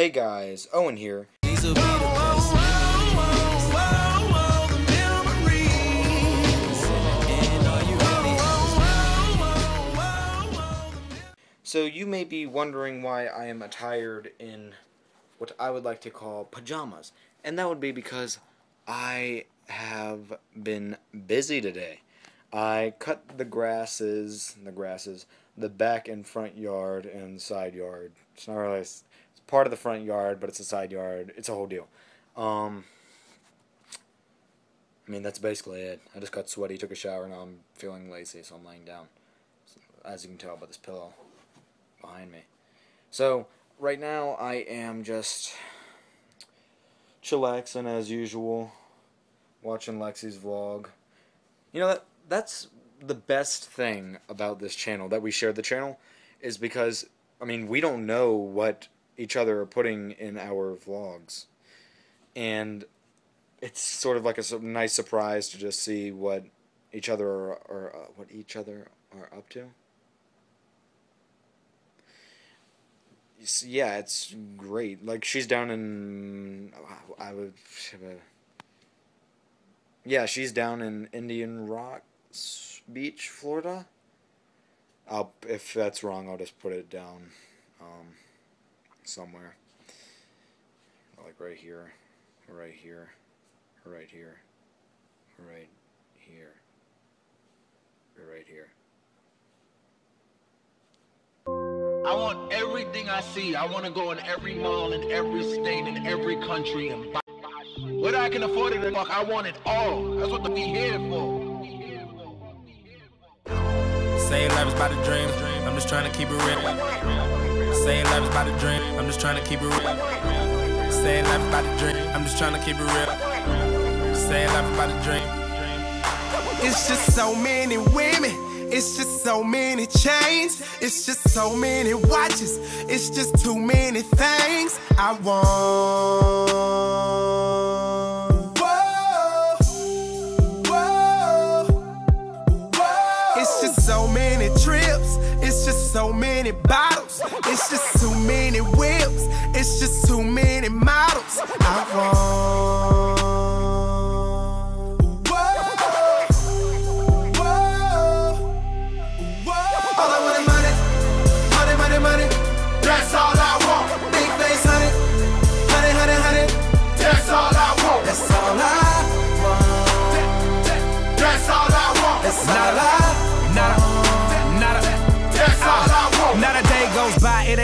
Hey guys, Owen here. So you may be wondering why I am attired in what I would like to call pajamas. And that would be because I have been busy today. I cut the grasses, the grasses, the back and front yard and side yard. It's not really, part of the front yard, but it's a side yard. It's a whole deal. Um, I mean, that's basically it. I just got sweaty, took a shower, now I'm feeling lazy, so I'm laying down. As you can tell by this pillow behind me. So, right now I am just chillaxing as usual, watching Lexi's vlog. You know, that that's the best thing about this channel, that we shared the channel, is because, I mean, we don't know what each other are putting in our vlogs. And it's sort of like a nice surprise to just see what each other are, are uh, what each other are up to. yeah, it's great. Like she's down in I would yeah, she's down in Indian Rocks Beach, Florida. I'll if that's wrong, I'll just put it down um, somewhere. Like right here, right here, right here, right here, right here. I want everything I see. I want to go in every mall in every state in every country and buy. Whether I can afford it or not, I want it all. That's what we here for. Say life is about a dream. I'm just trying to keep it real. Say life is about a dream. I'm just trying to keep it real. Say life is about a dream. I'm just trying to keep it real. Say life is about a dream. It's just so many women. It's just so many chains. It's just so many watches. It's just too many things I want. Whoa, whoa, whoa. It's just so many trips. It's just so many bottles. It's just too many whips. It's just too many models I want.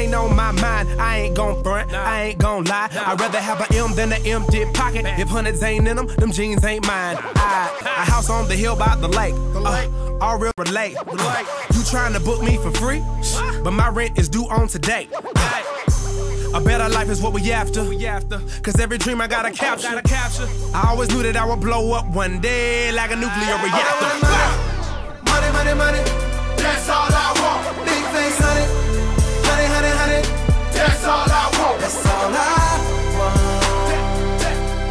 Ain't on my mind. I ain't gon' front, I ain't gon' lie. I'd rather have an M than an empty pocket. If hundreds ain't in them, them jeans ain't mine. I, a house on the hill by the lake. Uh, all real relate. You trying to book me for free? But my rent is due on today. A better life is what we after. we after. Cause every dream I gotta capture. I always knew that I would blow up one day like a nuclear reactor. Money, money, money. That's all I want. Big honey, honey, that's all I want. That's all I want.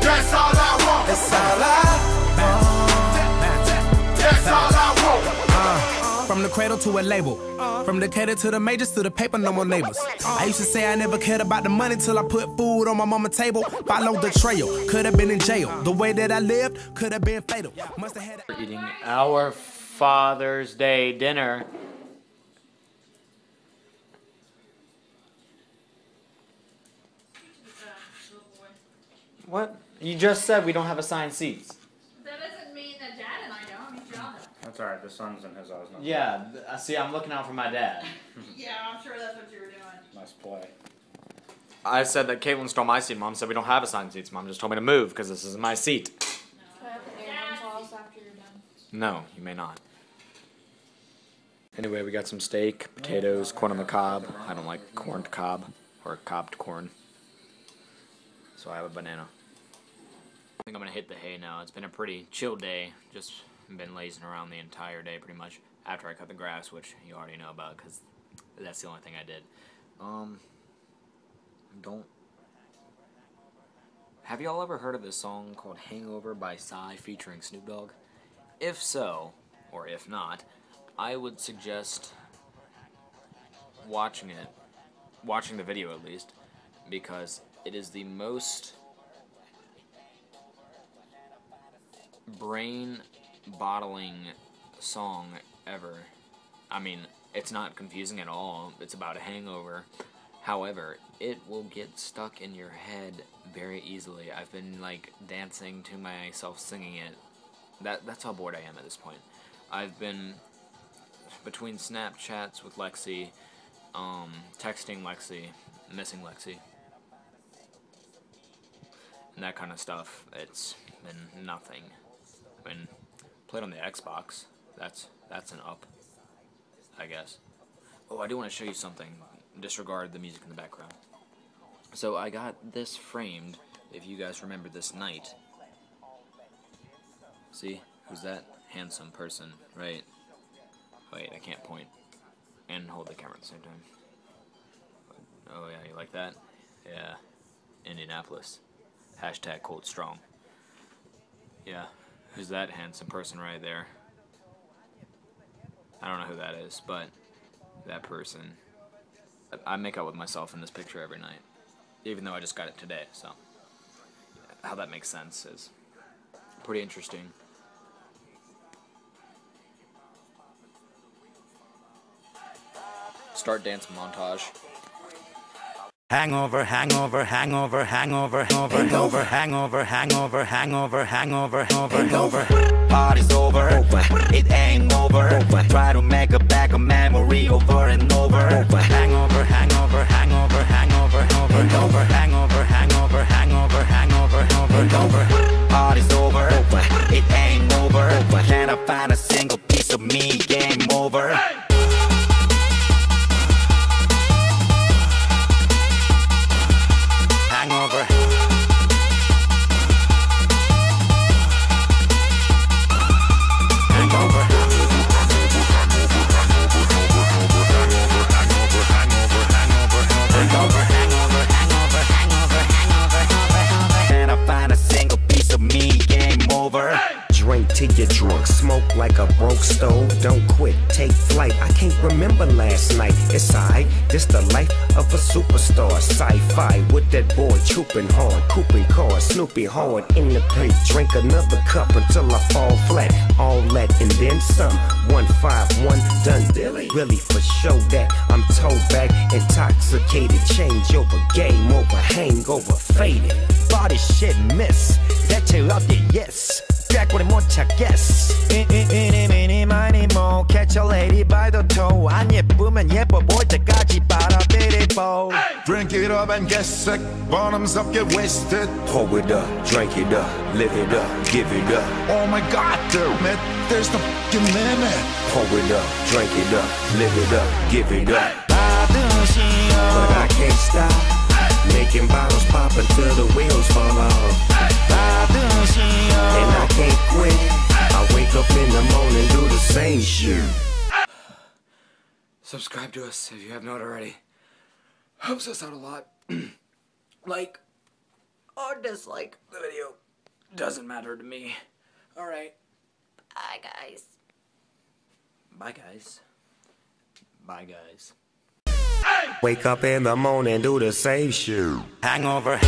That's all I want. That's all I want. That's all I want. Uh, from the cradle to a label. From the cater to the majors to the paper, no more neighbors. I used to say I never cared about the money till I put food on my mama's table. Followed the trail, could have been in jail. The way that I lived could have been fatal. Must have had. Eating our Father's Day dinner What? You just said we don't have assigned seats. That doesn't mean that Dad and I don't. He's John. That's alright, the sun's in his eyes. Yeah, I uh, see, I'm looking out for my dad. yeah, I'm sure that's what you were doing. Nice play. I said that Caitlin stole my seat. Mom said we don't have assigned seats. Mom just told me to move because this is my seat. No, you may not. Anyway, we got some steak, potatoes, corn on the cob. I don't like corned cob or cobbed corn. So I have a banana. I think I'm gonna hit the hay now. It's been a pretty chill day. Just been lazing around the entire day pretty much. After I cut the grass, which you already know about because that's the only thing I did. Um, don't. Have y'all ever heard of this song called Hangover by Psy featuring Snoop Dogg? If so, or if not, I would suggest watching it, watching the video at least, because it is the most brain bottling song ever. I mean, it's not confusing at all. It's about a hangover. However, it will get stuck in your head very easily. I've been like dancing to myself singing it. That that's how bored I am at this point. I've been between Snapchats with Lexi, um, texting Lexi, missing Lexi, and that kind of stuff. It's been nothing. Mean, played on the Xbox. That's that's an up, I guess. Oh, I do want to show you something. Disregard the music in the background. So I got this framed. If you guys remember this night. See, who's that handsome person, right? Wait, I can't point and hold the camera at the same time. Oh yeah, you like that? Yeah, Indianapolis. Hashtag cold strong. Yeah, who's that handsome person right there? I don't know who that is, but that person. I- I make out with myself in this picture every night, even though I just got it today. So, how that makes sense is pretty interesting. Start dance montage. Hangover, hangover, hangover, hangover, hangover, hangover, hangover, hangover, hangover, hangover, hangover, hangover. Party's over, it ain't over. Try to make a back a like a broke stove. Don't quit, take flight. I can't remember last night. It's I, this the life of a superstar. Sci-fi with that boy trooping hard, cooping cars, Snoopy hard in the pit. Drink another cup until I fall flat. All that and then some. One five one done dilly. Really for show that I'm towed back, intoxicated, change over, game over, hangover, faded. Body shit miss. That you love it, yes. 꾀꼬리 못 찾겠어 이니 미니 마니 모 catch a lady by the toe 안 예쁘면 예뻐 보일 때까지 빨아들이고 Drink it up and get sick. Bottoms up, get wasted. Pour it up, drink it up, live it up, give it up Oh my god, damn it. There's no fucking limit. Pour it up, drink it up, live it up, give it up 받으시오. But I can't stop Making bottles pop until the wheels fall off 받으시오. the Subscribe to us if you have not already. Helps us out a lot. like or dislike the video. Doesn't matter to me. Alright. Bye, guys. Bye, guys. Bye, guys. Wake up in the morning, do the same shit Hangover.